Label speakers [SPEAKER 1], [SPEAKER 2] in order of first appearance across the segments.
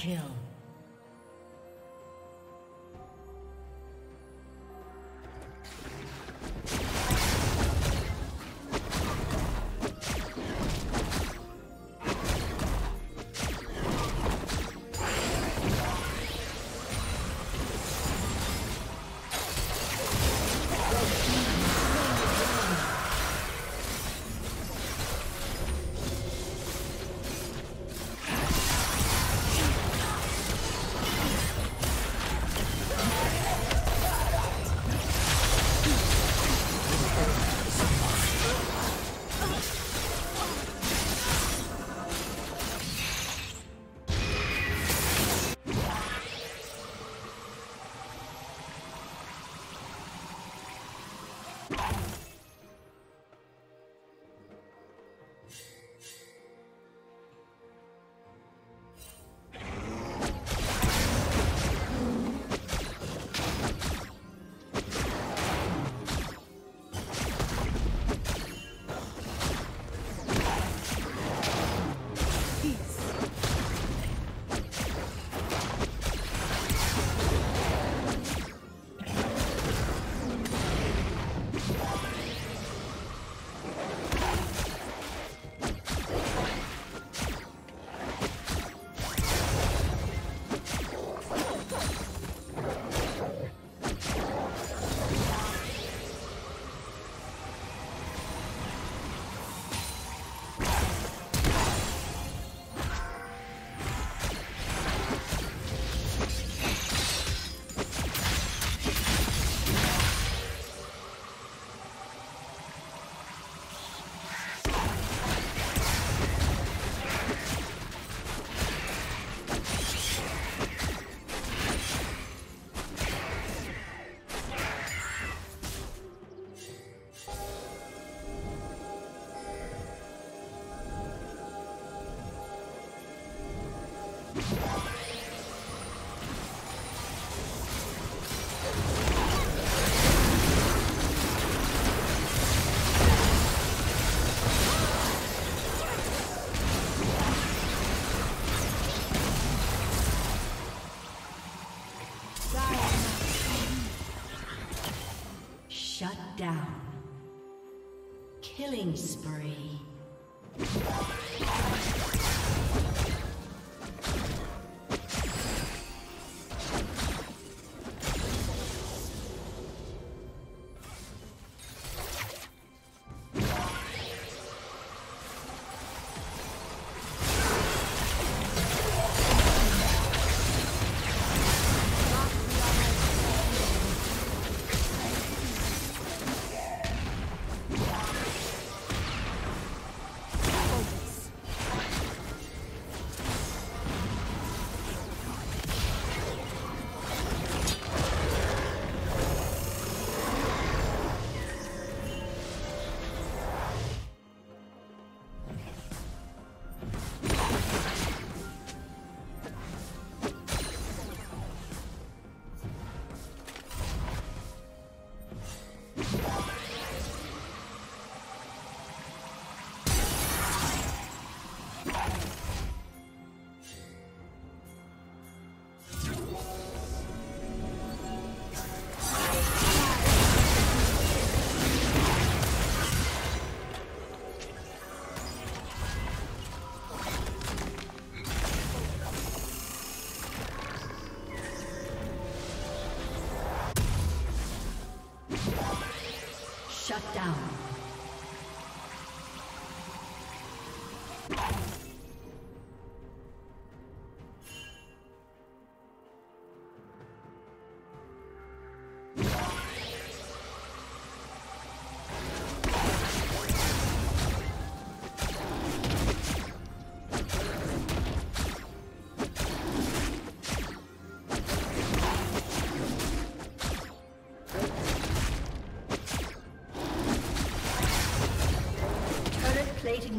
[SPEAKER 1] kill.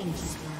[SPEAKER 1] Killing spree.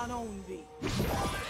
[SPEAKER 2] Latrian only.
[SPEAKER 1] Killing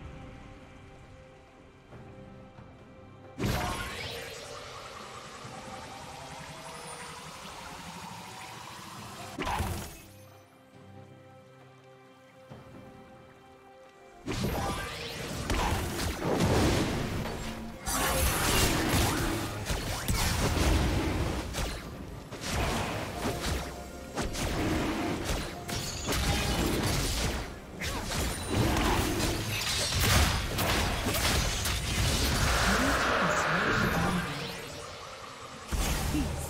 [SPEAKER 1] peace.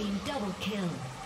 [SPEAKER 1] team double kill.